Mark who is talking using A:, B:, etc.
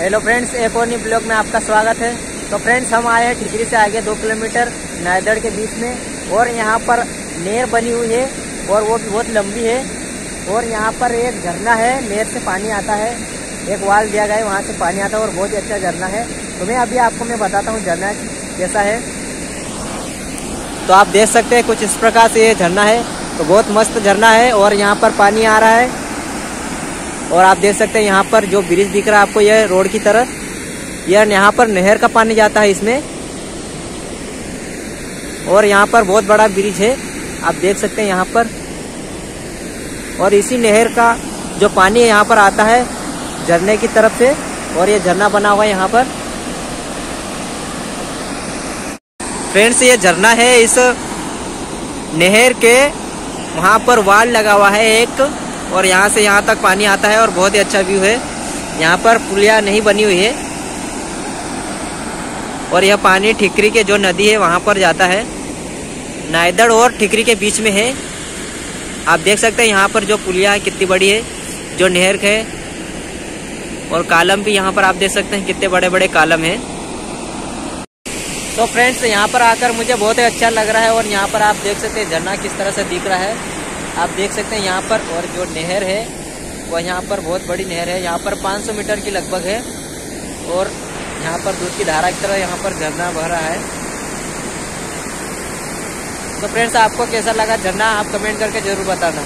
A: Hello friends एक और blog में आपका स्वागत है। तो फ्रेंड्स हम आए हैं ठिकरी से आगे दो किलोमीटर, नायदड़ के बीच में, और यहाँ पर नेर बनी हुई है, और वो भी बहुत लंबी है। और यहाँ पर एक झरना है, नेर से पानी आता है। एक वाल दिया गया है, वहाँ से पानी आता है, और बहुत ही अच्छा झरना है। तो मैं अभी आपको मैं बताता हूँ झरना कैसा है। तो आप देख सकते हैं कुछ इस प्रकार से ये झरना है। तो बहुत मस्त झरना है, और यहाँ पर पानी आ रहा है। और आप देख सकते हैं यहाँ पर जो ब्रिज दिख रहा है आपको, यह रोड की तरफ़ यह यहाँ पर नहर का पानी जाता है इसमें। और यहाँ पर बहुत बड़ा ब्रिज है, आप देख सकते हैं यहाँ पर। और इसी नहर का जो पानी यहाँ पर आता है झरने की तरफ़ से, और ये झरना बना हुआ है यहाँ पर। फ्रेंड्स, ये झरना है इस नहर के, वहाँ पर वाल लगा हुआ है एक। और यहाँ से यहाँ तक पानी आता है और बहुत ही अच्छा व्यू है। यहाँ पर पुलिया नहीं बनी हुई है। और यह पानी ठिकरी के जो नदी है, वहाँ पर जाता है। नायदड़ और ठिकरी के बीच में है। आप देख सकते हैं यहाँ पर जो पुलिया है, कितनी बड़ी है, जो नहर है। और कालम भी यहाँ पर आप देख सकते हैं, कितने बड़े बड़े कालम है। तो फ्रेंड्स, यहाँ पर आकर मुझे बहुत ही अच्छा लग रहा है और यहाँ पर आप देख सकते हैं झरना किस तरह से दिख रहा है। आप देख सकते हैं यहाँ पर, और जो नहर है, वह यहाँ पर बहुत बड़ी नहर है। यहाँ पर 500 मीटर की लगभग है, और यहाँ पर दूध की धारा की तरह यहाँ पर झरना बह रहा है। तो फ्रेंड्स, आपको कैसा लगा झरना, आप कमेंट करके ज़रूर बताना।